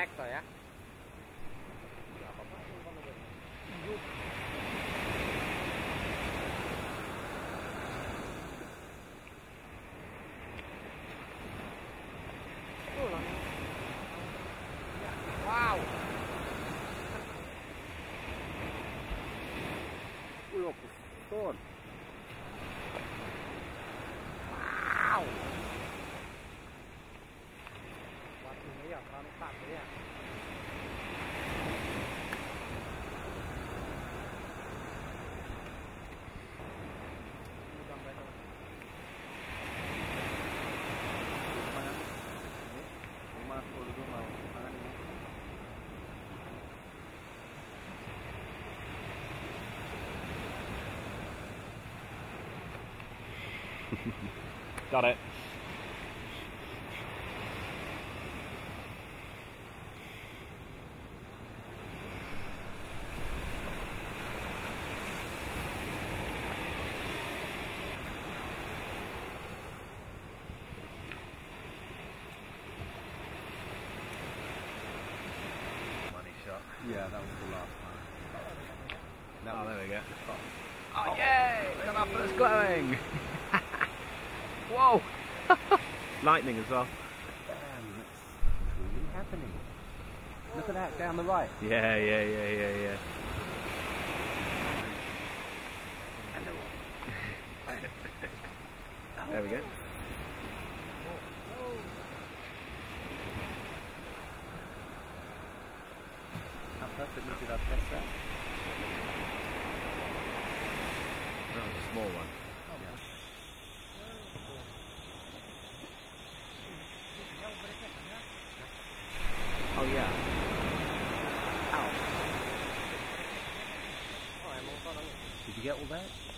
perfecto ya. Got it. Money shot. Yeah, that was the last time. That Oh, was there we go. the top. Oh, yay! Got our first glowing! Whoa! Lightning as well. Damn, that's truly happening. Look at that down the right. Yeah, yeah, yeah, yeah, yeah. There we go. How perfectly did I press that? That was a small one. Oh yeah. Ow. Oh, emang kono nih. Did you get all that?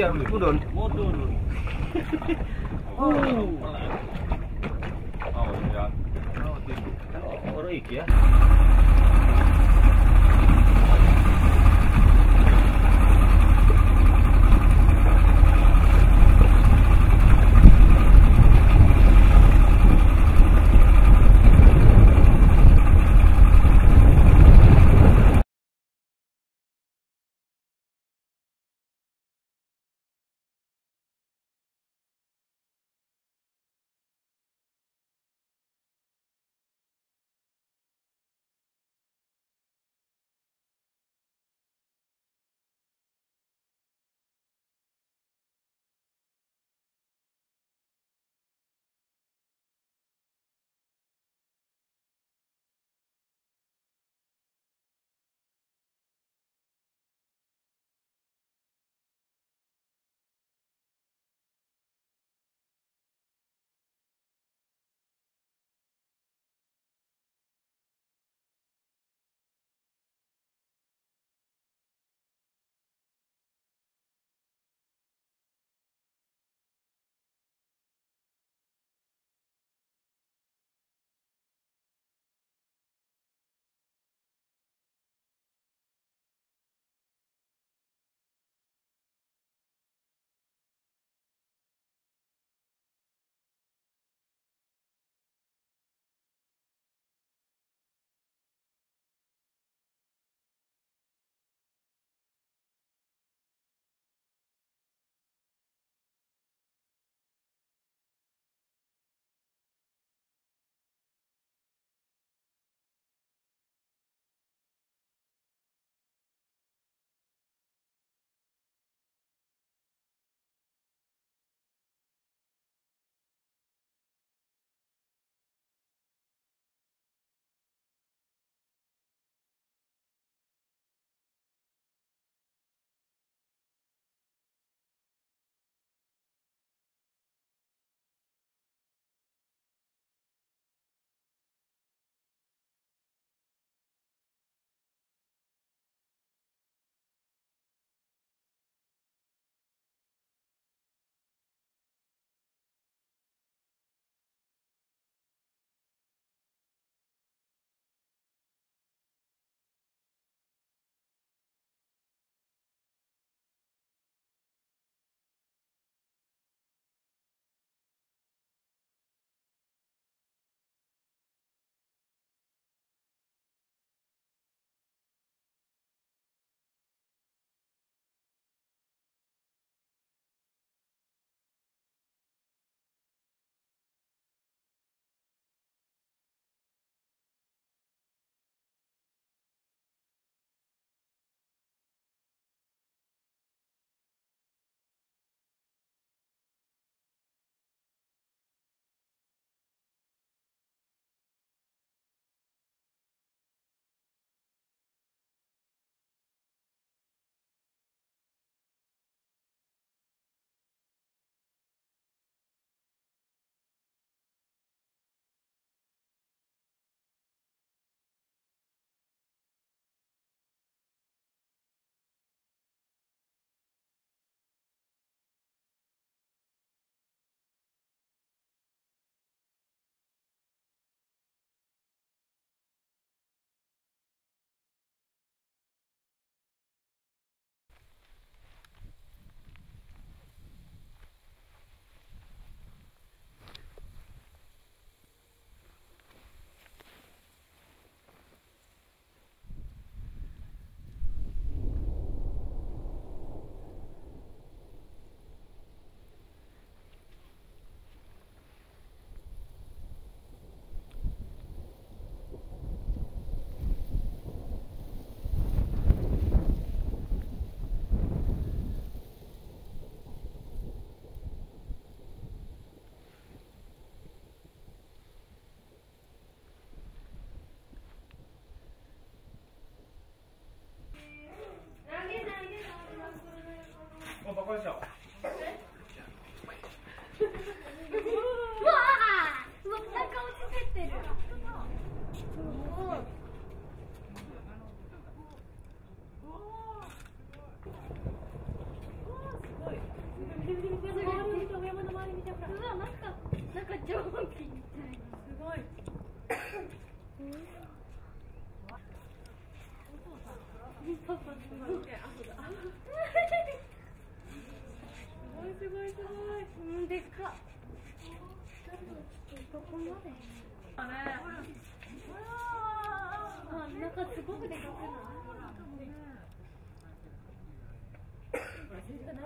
Iya, ulun. Motor. Oh. Orang iki ya.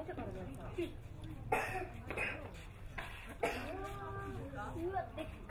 いたからね。うわ、でっか。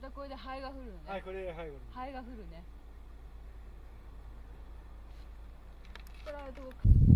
またこれで灰が降るのね、はいこれはいこれ灰が降るね。これはどうか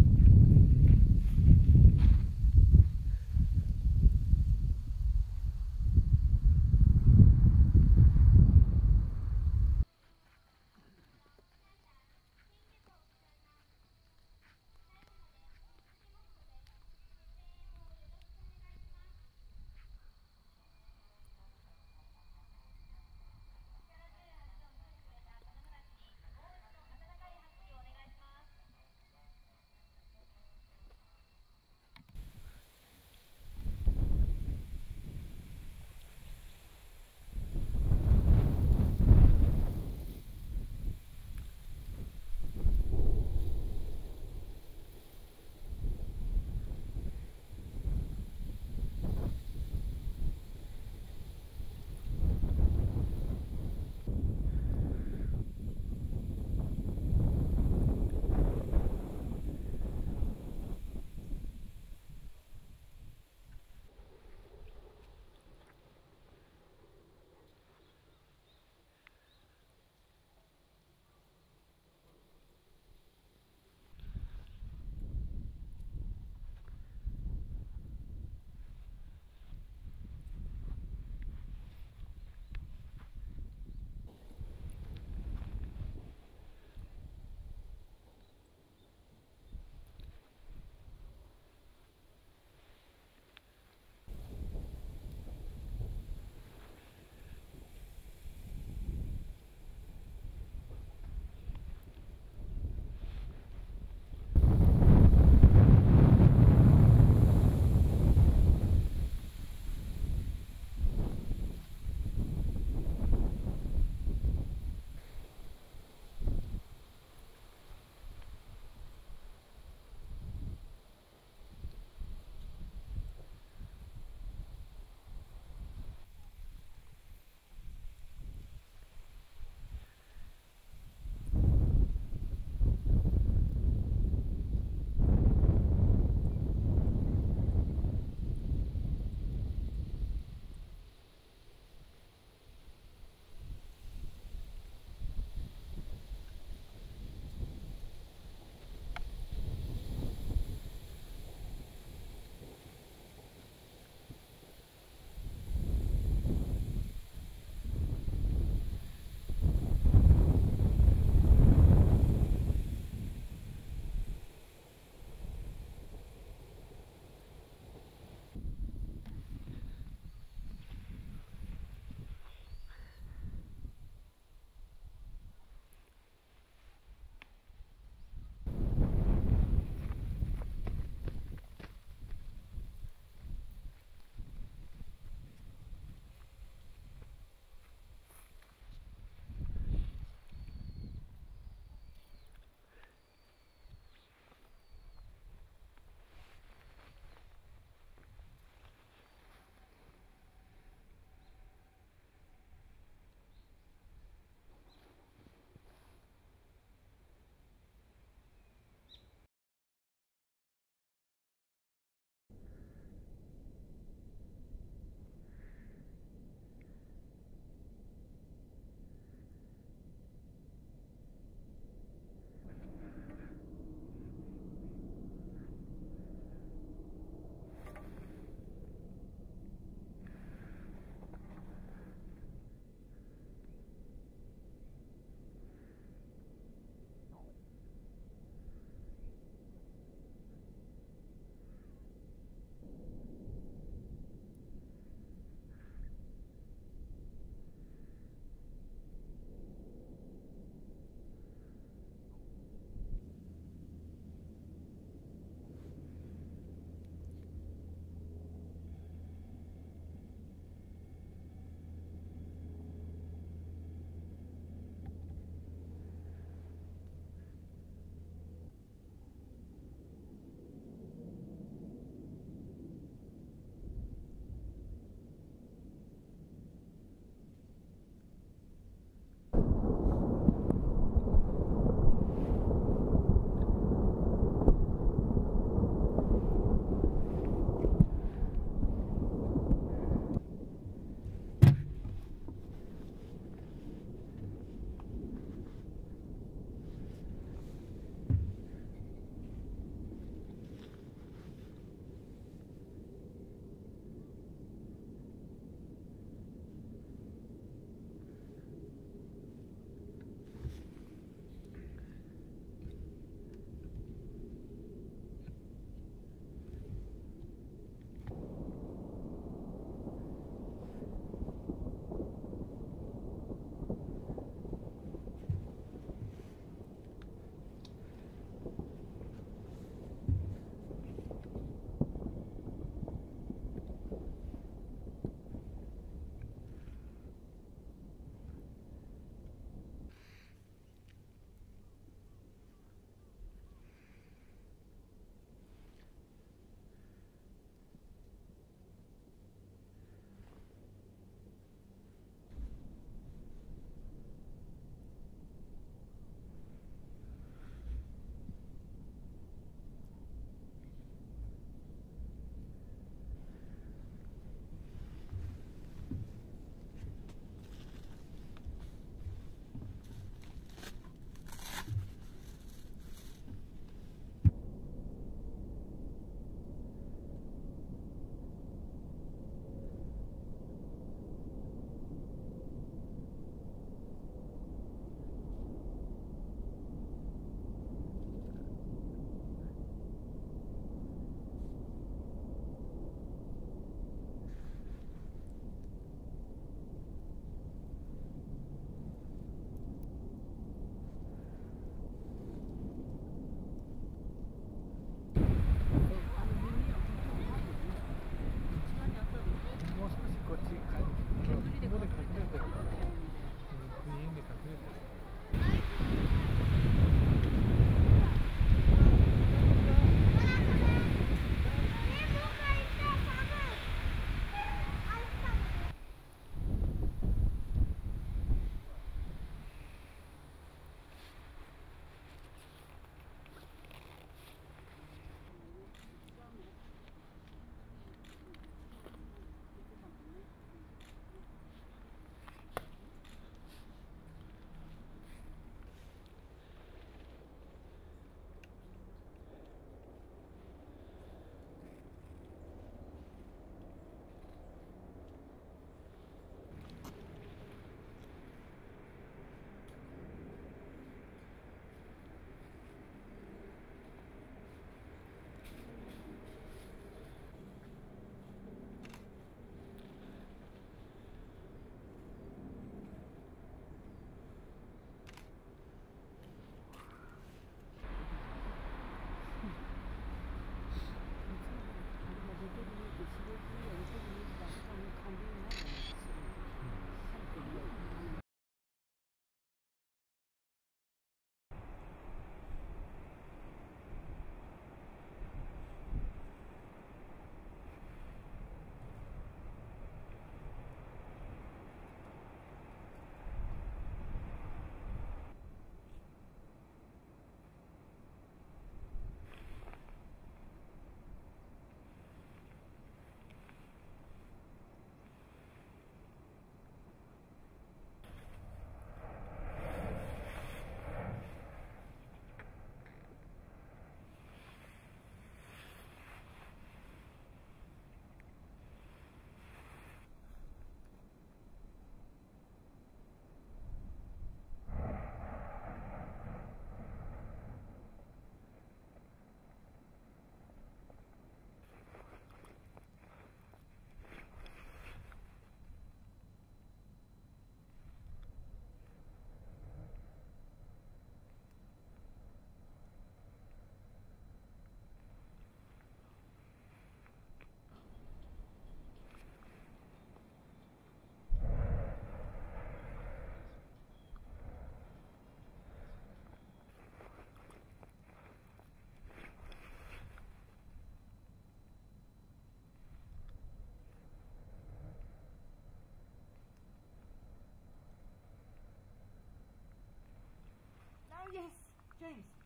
James.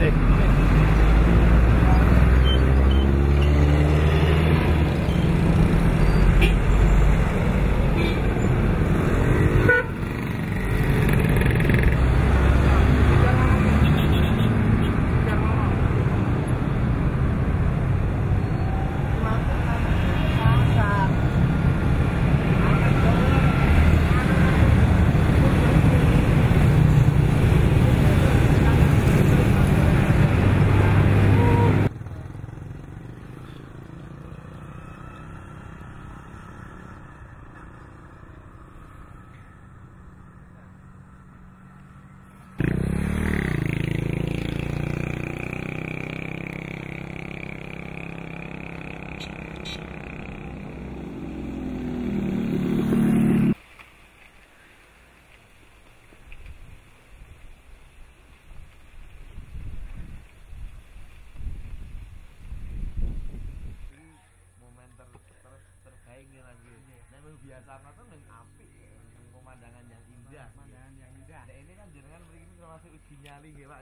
Wow, biasa tuh neng api neng pemandangan yang indah. Pemandangan yang indah. Nah ini kan jenengan begini termasuk uji nyali nggih Pak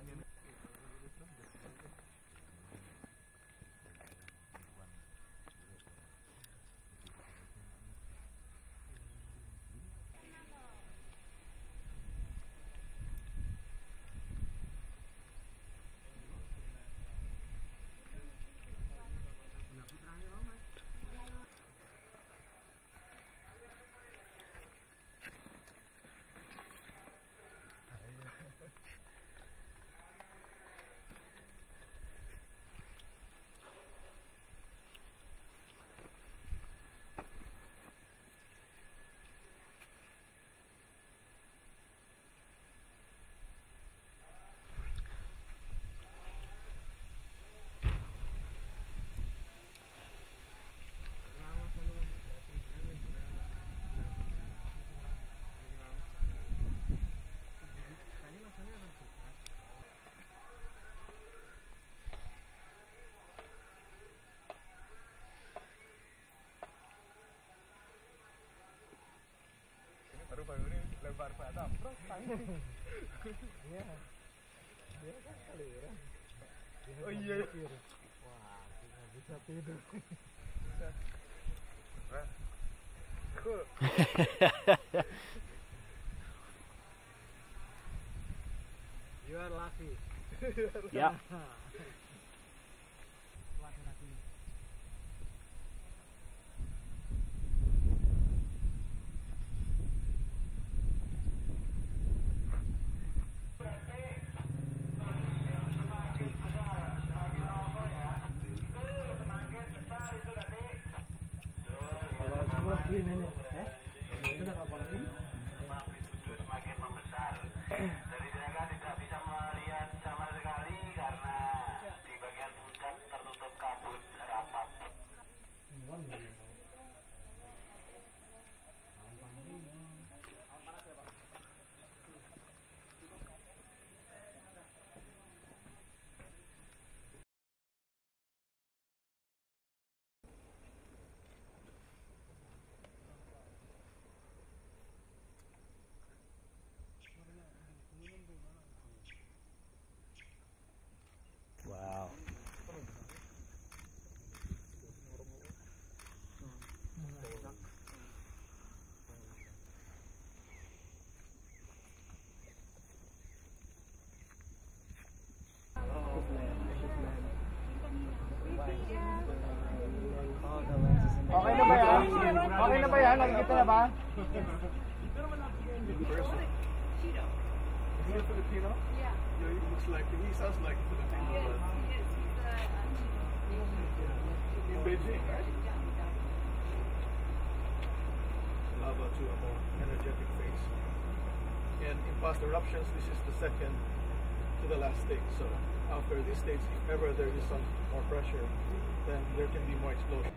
iya kan kali ya oh iya wah tidak bisa tidur You are lucky. Yep. Okay na ba? Nakikita na ba? Is he Filipino? Yeah. Yeah, he looks like he sounds like a he's a, In Beijing, more energetic phase. And in past eruptions, this is the second to the last stage. So after this stage, if ever there is some more pressure, then there can be more explosion.